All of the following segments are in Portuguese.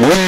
win.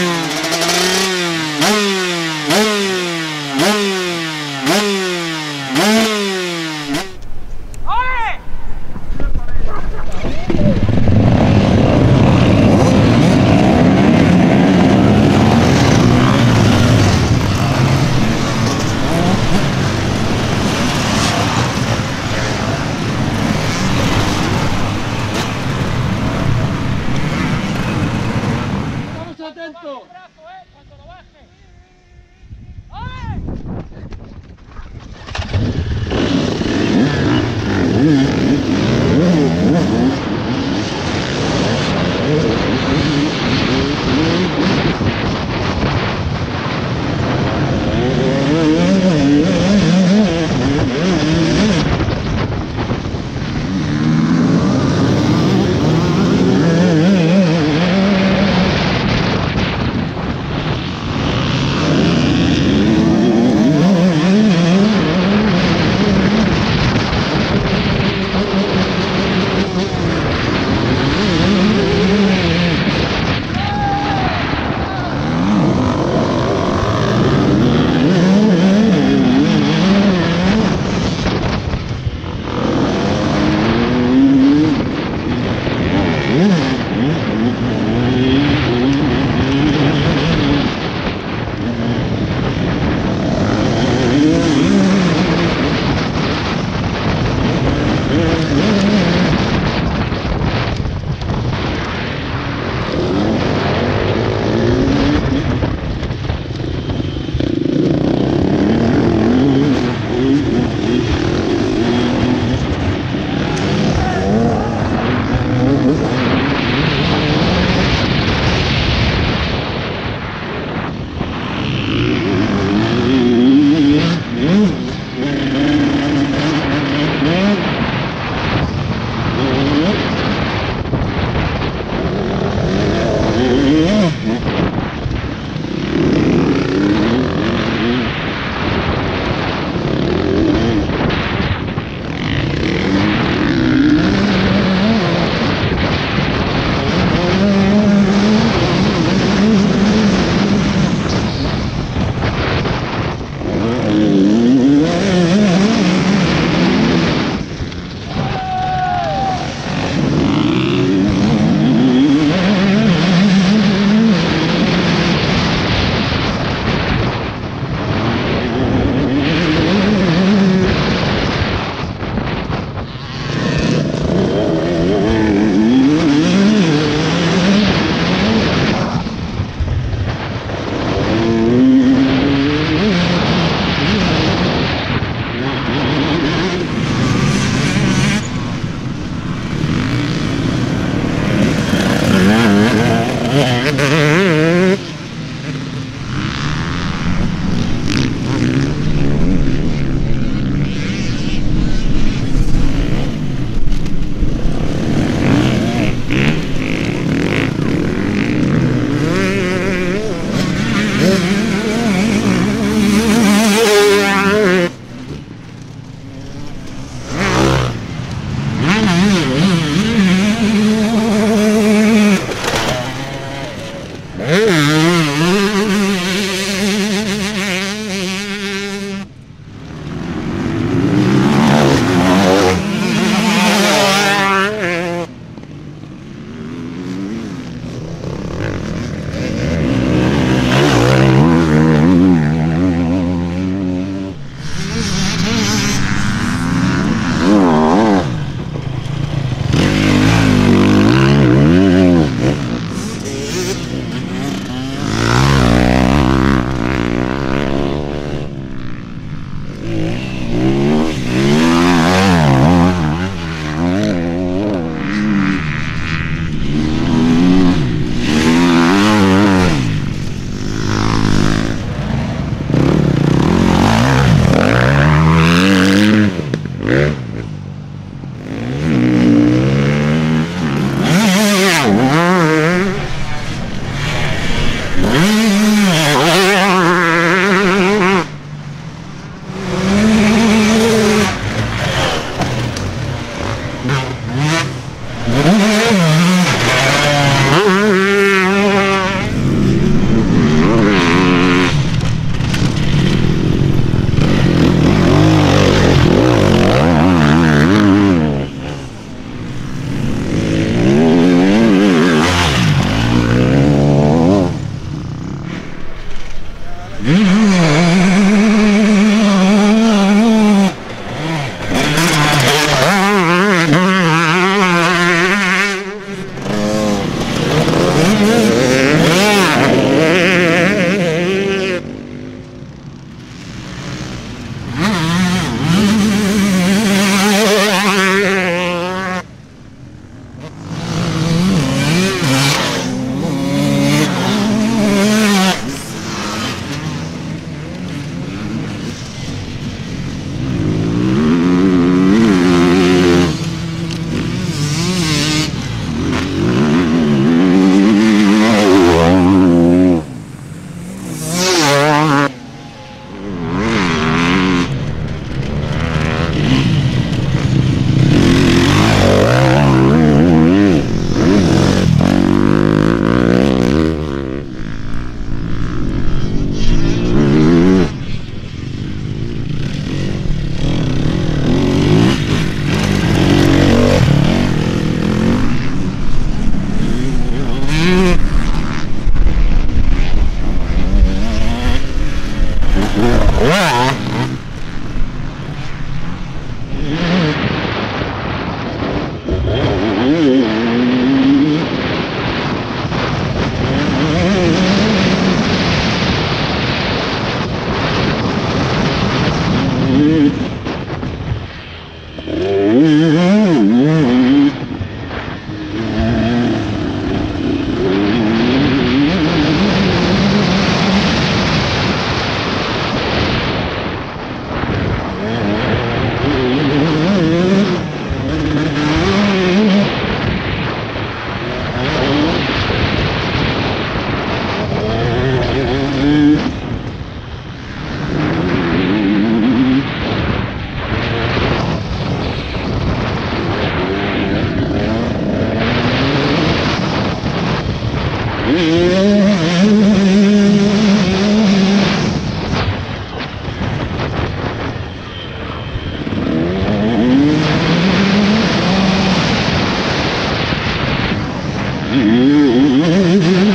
Música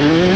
Mm-hmm.